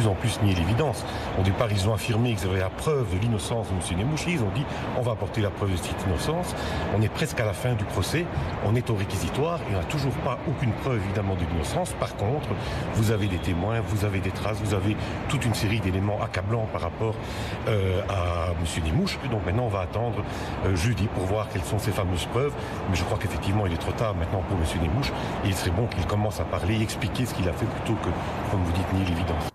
plus en plus nier l'évidence. Au départ, ils ont affirmé qu'ils avaient la preuve de l'innocence de M. Nemouchi. Ils ont dit on va apporter la preuve de cette innocence. On est presque à la fin du procès. On est au réquisitoire et on n'a toujours pas aucune preuve évidemment de l'innocence. Par contre, vous avez des témoins, vous avez des traces, vous avez toute une série d'éléments accablants par rapport euh, à M. Nemouche. Donc maintenant, on va attendre euh, jeudi pour voir quelles sont ces fameuses preuves. Mais je crois qu'effectivement, il est trop tard maintenant pour M. Nemouche et il serait bon qu'il commence à parler expliquer ce qu'il a fait plutôt que, comme vous dites, nier l'évidence.